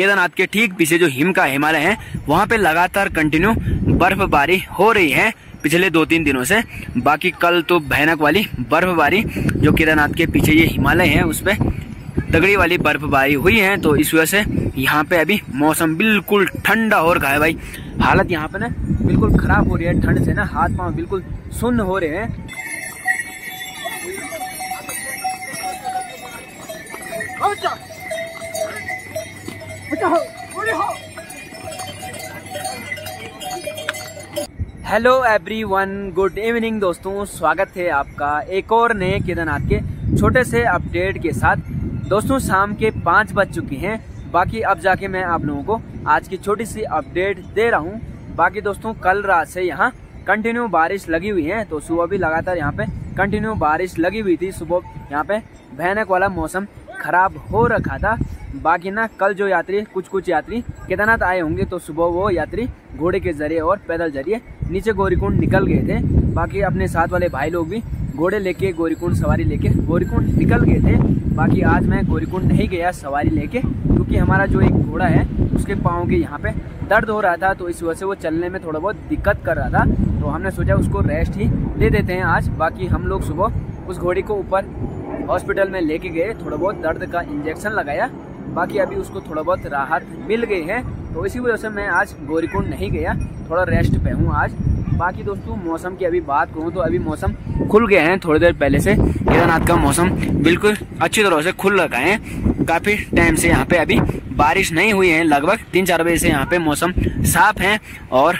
केदारनाथ के ठीक पीछे जो हिम का हिमालय है, वहाँ पे लगातार कंटिन्यू बर्फबारी हो रही है पिछले दो तीन दिनों से। बाकी कल तो भयानक वाली बर्फबारी, जो केदारनाथ के पीछे ये हिमालय है, उस पर तगड़ी वाली बर्फबारी हुई है तो इस वजह से यहाँ पे अभी मौसम बिल्कुल ठंडा हो रखा है भाई। हालत यहाँ पे ना बिल्कुल खराब हो रही है, ठंड से ना हाथ पाँव बिल्कुल सुन्न हो रहे हैं। हेलो एवरीवन, गुड इवनिंग दोस्तों, स्वागत है आपका एक और नए केदारनाथ के छोटे से अपडेट के साथ। दोस्तों, शाम के पाँच बज चुकी हैं, बाकी अब जाके मैं आप लोगों को आज की छोटी सी अपडेट दे रहा हूँ। बाकी दोस्तों, कल रात से यहाँ कंटिन्यू बारिश लगी हुई है तो सुबह भी लगातार यहाँ पे कंटिन्यू बारिश लगी हुई थी। सुबह यहाँ पे भयानक वाला मौसम खराब हो रखा था। बाकी ना, कल जो यात्री कुछ कुछ यात्री केदारनाथ आए होंगे तो सुबह वो यात्री घोड़े के ज़रिए और पैदल ज़रिए नीचे गौरीकुंड निकल गए थे। बाकी अपने साथ वाले भाई लोग भी घोड़े लेके, गौरीकुंड सवारी लेके गौरीकुंड निकल गए थे। बाकी आज मैं गौरीकुंड नहीं गया, सवारी लेके, क्योंकि हमारा जो एक घोड़ा है, उसके पाँव के यहाँ पे दर्द हो रहा था तो इस वजह से वो चलने में थोड़ा बहुत दिक्कत कर रहा था। तो हमने सोचा उसको रेस्ट ही दे देते हैं आज। बाकी हम लोग सुबह उस घोड़ी को ऊपर हॉस्पिटल में लेके गए, थोड़ा बहुत दर्द का इंजेक्शन लगाया। बाकी अभी उसको थोड़ा बहुत राहत मिल गई है तो इसी वजह से मैं आज गौरीकुंड नहीं गया, थोड़ा रेस्ट पे हूँ आज। बाकी दोस्तों, मौसम की अभी बात करूँ तो अभी मौसम खुल गए हैं थोड़ी देर पहले से। केदारनाथ का मौसम बिल्कुल अच्छी तरह से खुल रखा है। काफ़ी टाइम से यहाँ पे अभी बारिश नहीं हुई है, लगभग तीन चार बजे से यहाँ पे मौसम साफ़ है और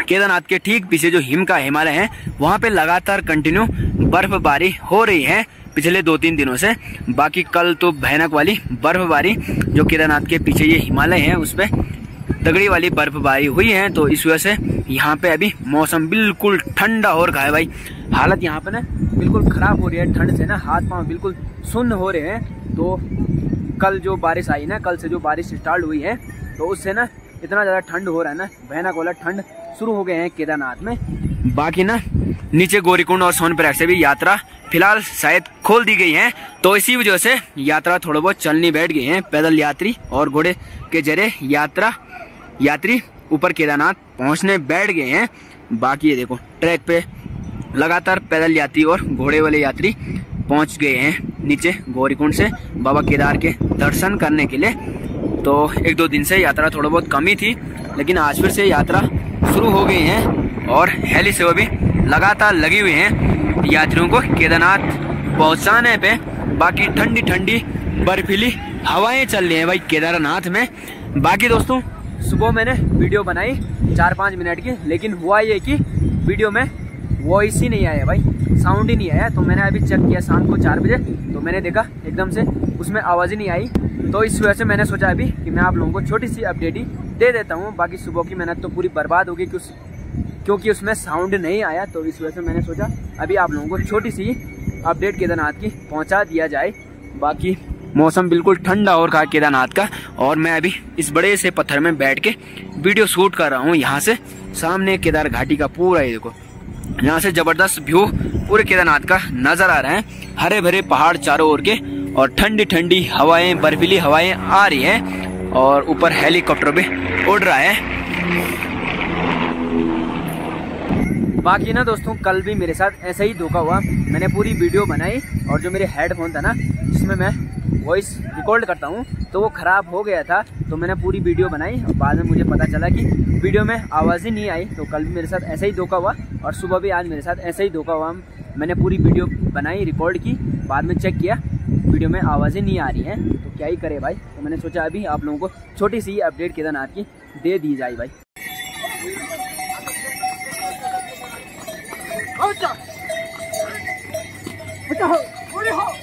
केदारनाथ के ठीक पीछे जो हिम का हिमालय है, वहाँ पे लगातार कंटिन्यू बर्फबारी हो रही है। पिछले दो तीन दिनों से। बाकी कल तो भयानक वाली बर्फबारी, जो केदारनाथ के पीछे ये हिमालय है, उस पर तगड़ी वाली बर्फबारी हुई है तो इस वजह से यहाँ पे अभी मौसम बिल्कुल ठंडा हो रखा है भाई। हालत यहाँ पे ना बिल्कुल खराब हो रही है, ठंड से ना हाथ पाँव बिल्कुल सुन्न हो रहे हैं। तो कल जो बारिश आई ना, कल से जो बारिश स्टार्ट हुई है तो उससे ना इतना ज़्यादा ठंड हो रहा है ना, भयानक वाला ठंड शुरू हो गए हैं केदारनाथ में। बाकी ना नीचे गोरीकुंड और सोनप्रयाग से भी यात्रा फ़िलहाल शायद खोल दी गई है। तो इसी वजह से यात्रा थोड़ा बहुत चलनी बैठ गई है। पैदल यात्री और घोड़े के ज़रिए यात्रा, यात्री ऊपर केदारनाथ पहुँचने बैठ गए हैं। बाकी ये देखो, ट्रैक पे लगातार पैदल यात्री और घोड़े वाले यात्री पहुँच गए हैं नीचे गौरीकुंड से बाबा केदार के दर्शन करने के लिए। तो एक दो दिन से यात्रा थोड़ा बहुत कम थी, लेकिन आज फिर से यात्रा शुरू हो गई है और हेली सेवा भी लगातार लगी हुई है। यात्रियों को केदारनाथ पहुँचाने पे बाकी ठंडी ठंडी बर्फीली हवाएँ चल रही हैं भाई केदारनाथ में। बाकी दोस्तों, सुबह मैंने वीडियो बनाई चार पाँच मिनट की, लेकिन हुआ ये कि वीडियो में वॉइस ही नहीं आया भाई साउंड ही नहीं आया। तो मैंने अभी चेक किया शाम को चार बजे तो मैंने देखा एकदम से उसमें आवाज़ ही नहीं आई। तो इस वजह से मैंने सोचा अभी कि मैं आप लोगों को छोटी सी अपडेट ही दे देता हूँ। बाकी सुबह की मेहनत तो पूरी बर्बाद होगी कि उस क्योंकि उसमें साउंड नहीं आया तो इस वजह से मैंने सोचा अभी आप लोगों को छोटी सी अपडेट केदारनाथ की पहुँचा दिया जाए। बाकी मौसम बिल्कुल ठंडा और रहा केदारनाथ का, और मैं अभी इस बड़े से पत्थर में बैठ के वीडियो शूट कर रहा हूँ यहाँ से। सामने केदार घाटी का पूरा देखो। यहाँ से ज़बरदस्त व्यू पूरे केदारनाथ का नज़र आ रहा है। हरे भरे पहाड़ चारों ओर के, और ठंडी ठंडी हवाएँ, बर्फीली हवाएँ आ रही हैं, और ऊपर हेलीकॉप्टर भी उड़ रहा है। बाकी ना दोस्तों, कल भी मेरे साथ ऐसा ही धोखा हुआ। मैंने पूरी वीडियो बनाई और जो मेरे हेडफोन था ना, जिसमें मैं वॉइस रिकॉर्ड करता हूँ तो वो ख़राब हो गया था तो मैंने पूरी वीडियो बनाई और बाद में मुझे पता चला कि वीडियो में आवाज़ ही नहीं आई तो कल भी मेरे साथ ऐसा ही धोखा हुआ और सुबह भी आज मेरे साथ ऐसा ही धोखा हुआ। मैंने पूरी वीडियो बनाई रिकॉर्ड की, बाद में चेक किया, वीडियो में आवाज़ें नहीं आ रही हैं। तो क्या ही करे भाई? तो मैंने सोचा अभी आप लोगों को छोटी सी अपडेट की दे दी जाए भाई। 好家伙！这家伙，我的好！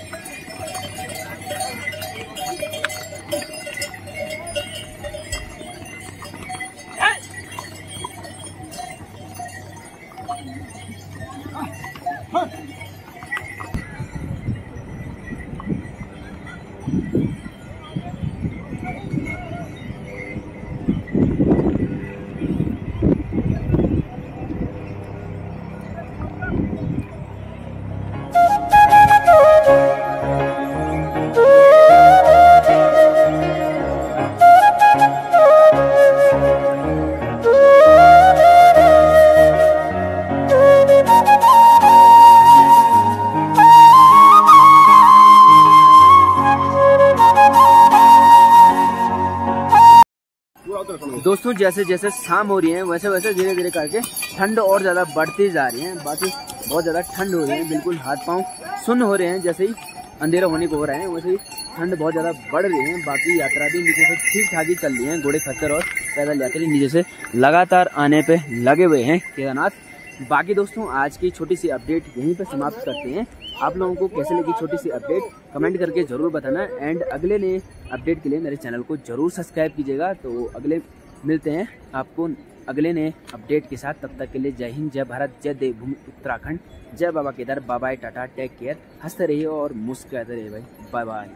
दोस्तों, जैसे जैसे शाम हो रही है, वैसे वैसे धीरे धीरे करके ठंड और ज़्यादा बढ़ती जा रही है। बाकी बहुत ज़्यादा ठंड हो रही है, बिल्कुल हाथ पाँव सुन्न हो रहे हैं, जैसे ही अंधेरा होने को हो रहा है, वैसे ही ठंड बहुत ज़्यादा बढ़ रही है। बाकी यात्रा भी नीचे से ठीक ठाक ही चल रही है, घोड़े खच्चर और पैदल यात्री नीचे से लगातार आने पर लगे हुए हैं केदारनाथ। बाकी दोस्तों, आज की छोटी सी अपडेट यहीं पर समाप्त करते हैं। आप लोगों को कैसे लगी छोटी सी अपडेट, कमेंट करके ज़रूर बताना। एंड अगले नए अपडेट के लिए मेरे चैनल को ज़रूर सब्सक्राइब कीजिएगा। तो अगले मिलते हैं आपको अगले नए अपडेट के साथ। तब तक के लिए जय हिंद, जय भारत, जय देवभूमि, उत्तराखंड। जय बाबा केदार, बाबा टाटा, टेक केयर। हँसते रहिए और मुस्कुराते रहिए भाई। Bye bye.